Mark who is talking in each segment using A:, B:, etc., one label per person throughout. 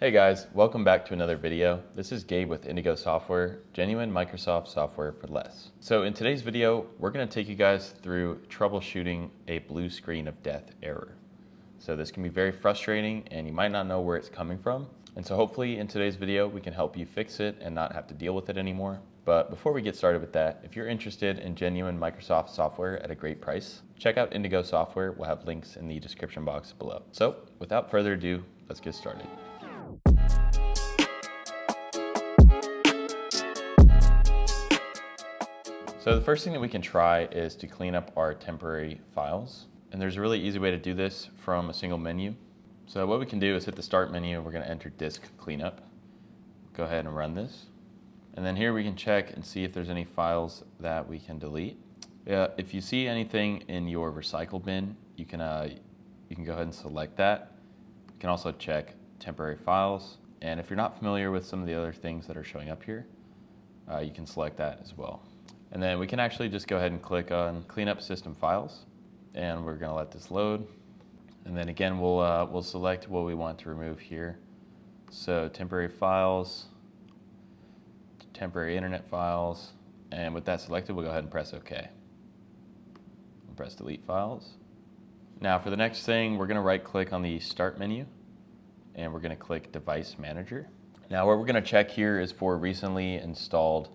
A: Hey guys, welcome back to another video. This is Gabe with Indigo Software, genuine Microsoft software for less. So in today's video, we're gonna take you guys through troubleshooting a blue screen of death error. So this can be very frustrating and you might not know where it's coming from. And so hopefully in today's video, we can help you fix it and not have to deal with it anymore. But before we get started with that, if you're interested in genuine Microsoft software at a great price, check out Indigo Software. We'll have links in the description box below. So without further ado, let's get started. So the first thing that we can try is to clean up our temporary files. And there's a really easy way to do this from a single menu. So what we can do is hit the start menu, we're gonna enter disk cleanup. Go ahead and run this. And then here we can check and see if there's any files that we can delete. If you see anything in your recycle bin, you can, uh, you can go ahead and select that. You can also check temporary files. And if you're not familiar with some of the other things that are showing up here, uh, you can select that as well. And then we can actually just go ahead and click on clean up system files and we're gonna let this load. And then again, we'll, uh, we'll select what we want to remove here. So temporary files, temporary internet files, and with that selected, we'll go ahead and press OK. We'll press delete files. Now for the next thing, we're gonna right click on the start menu and we're gonna click device manager. Now what we're gonna check here is for recently installed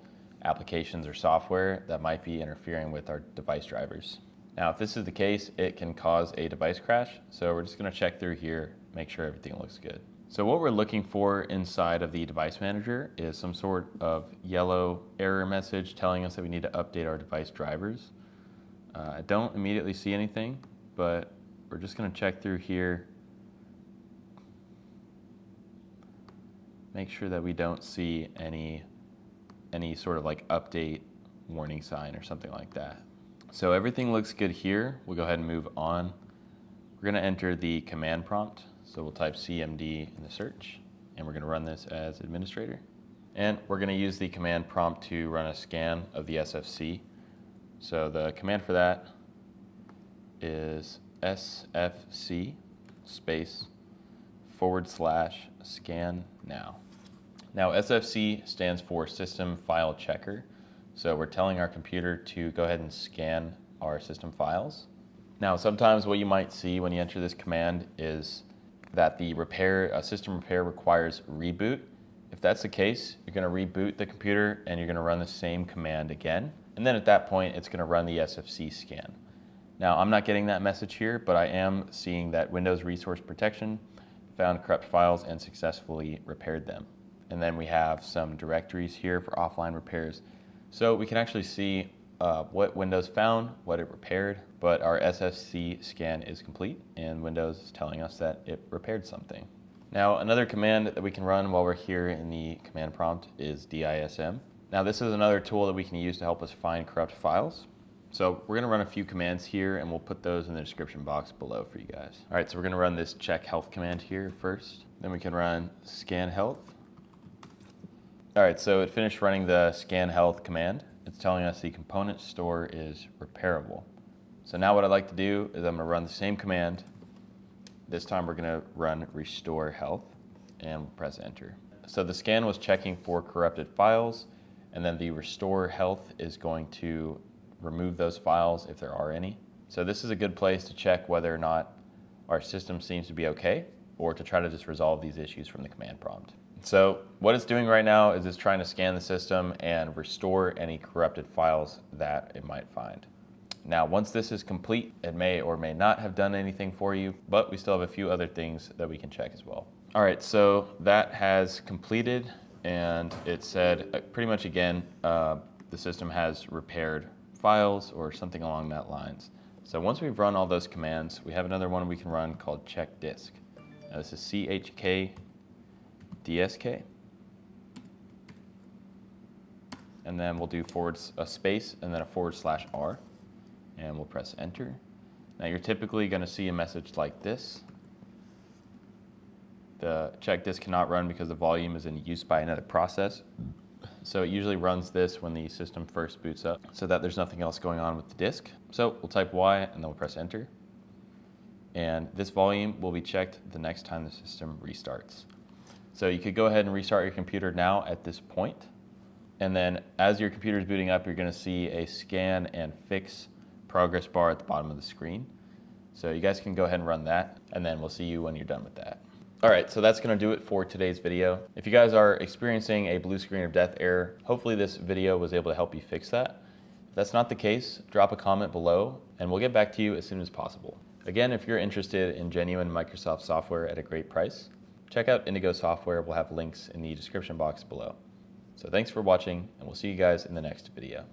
A: applications or software that might be interfering with our device drivers. Now, if this is the case, it can cause a device crash. So we're just gonna check through here, make sure everything looks good. So what we're looking for inside of the device manager is some sort of yellow error message telling us that we need to update our device drivers. Uh, I don't immediately see anything, but we're just gonna check through here. Make sure that we don't see any any sort of like update warning sign or something like that. So everything looks good here. We'll go ahead and move on. We're gonna enter the command prompt. So we'll type CMD in the search and we're gonna run this as administrator. And we're gonna use the command prompt to run a scan of the SFC. So the command for that is SFC space forward slash scan now. Now SFC stands for System File Checker. So we're telling our computer to go ahead and scan our system files. Now sometimes what you might see when you enter this command is that the repair, a system repair requires reboot. If that's the case, you're gonna reboot the computer and you're gonna run the same command again. And then at that point, it's gonna run the SFC scan. Now I'm not getting that message here, but I am seeing that Windows Resource Protection found corrupt files and successfully repaired them. And then we have some directories here for offline repairs. So we can actually see uh, what Windows found, what it repaired, but our SFC scan is complete and Windows is telling us that it repaired something. Now another command that we can run while we're here in the command prompt is DISM. Now this is another tool that we can use to help us find corrupt files. So we're gonna run a few commands here and we'll put those in the description box below for you guys. All right, so we're gonna run this check health command here first. Then we can run scan health all right, so it finished running the scan health command. It's telling us the component store is repairable. So now what I'd like to do is I'm gonna run the same command. This time we're gonna run restore health and press enter. So the scan was checking for corrupted files and then the restore health is going to remove those files if there are any. So this is a good place to check whether or not our system seems to be okay or to try to just resolve these issues from the command prompt. So what it's doing right now is it's trying to scan the system and restore any corrupted files that it might find. Now, once this is complete, it may or may not have done anything for you, but we still have a few other things that we can check as well. All right, so that has completed and it said uh, pretty much again, uh, the system has repaired files or something along that lines. So once we've run all those commands, we have another one we can run called check disk. Now this is CHK DSK. And then we'll do forward a space and then a forward slash R. And we'll press enter. Now you're typically going to see a message like this. The check disk cannot run because the volume is in use by another process. So it usually runs this when the system first boots up so that there's nothing else going on with the disk. So we'll type Y and then we'll press enter. And this volume will be checked the next time the system restarts. So you could go ahead and restart your computer now at this point. And then as your computer is booting up, you're gonna see a scan and fix progress bar at the bottom of the screen. So you guys can go ahead and run that, and then we'll see you when you're done with that. All right, so that's gonna do it for today's video. If you guys are experiencing a blue screen of death error, hopefully this video was able to help you fix that. If that's not the case, drop a comment below and we'll get back to you as soon as possible. Again, if you're interested in genuine Microsoft software at a great price, check out Indigo Software. We'll have links in the description box below. So thanks for watching and we'll see you guys in the next video.